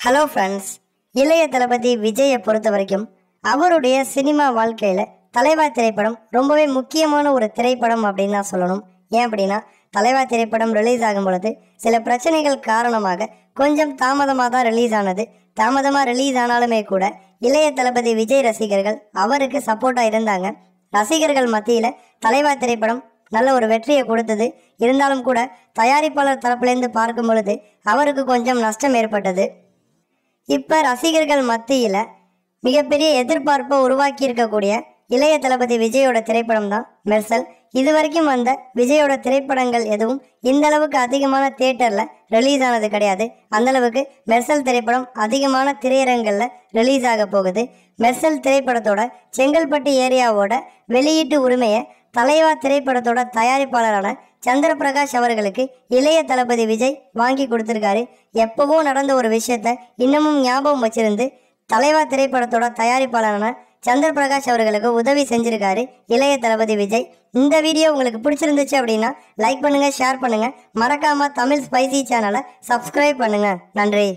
Hello friends இளைய தளபதி விஜயை பொறுத்த வரைக்கும் அவருடைய சினிமா வாழ்க்கையில தலைவா திரைப்படம் ரொம்பவே முக்கியமான ஒரு திரைப்படம் அப்படின்னு தான் சொல்லணும். ஏன் அப்படின்னா தலைவா திரைப்படம் ரிலீஸ் ஆகும் பொழுது சில பிரச்சனைகள் காரணமாக கொஞ்சம் தாமதமாக தான் ரிலீஸ் ஆனது. தாமதமாக ரிலீஸ் ஆனாலுமே கூட இளைய தளபதி விஜய் ரசிகர்கள் அவருக்கு சப்போர்ட்டாக இருந்தாங்க. ரசிகர்கள் மத்தியில் தலைவா திரைப்படம் நல்ல ஒரு வெற்றியை கொடுத்தது. இருந்தாலும் கூட தயாரிப்பாளர் தரப்புலேருந்து பார்க்கும் பொழுது அவருக்கு கொஞ்சம் நஷ்டம் ஏற்பட்டது. இப்போ ரசிகர்கள் மத்தியில் மிகப்பெரிய எதிர்பார்ப்பை உருவாக்கி இருக்கக்கூடிய இளைய தளபதி விஜயோட திரைப்படம் தான் மெர்சல். இது வரைக்கும் வந்த விஜயோட திரைப்படங்கள் எதுவும் இந்த அளவுக்கு அதிகமான தியேட்டரில் ரிலீஸ் ஆனது கிடையாது. அந்த அளவுக்கு மெர்சல் திரைப்படம் அதிகமான திரையரங்கில் ரிலீஸ் ஆக போகுது. மெர்சல் திரைப்படத்தோட செங்கல்பட்டு ஏரியாவோட வெளியீட்டு உரிமையை தலைவா திரைப்படத்தோட தயாரிப்பாளரான சந்திரபிரகாஷ் அவர்களுக்கு இளைய தளபதி விஜய் வாங்கி கொடுத்துருக்காரு. எப்பவும் நடந்த ஒரு விஷயத்த இன்னமும் ஞாபகம் வச்சிருந்து தலைவா திரைப்படத்தோட தயாரிப்பாளரான சந்திரபிரகாஷ் அவர்களுக்கு உதவி செஞ்சிருக்காரு இளைய தளபதி விஜய். இந்த வீடியோ உங்களுக்கு பிடிச்சிருந்துச்சு அப்படின்னா லைக் பண்ணுங்க ஷேர் பண்ணுங்க. மறக்காம தமிழ் ஸ்பைசி சேனலை சப்ஸ்கிரைப் பண்ணுங்க. நன்றி.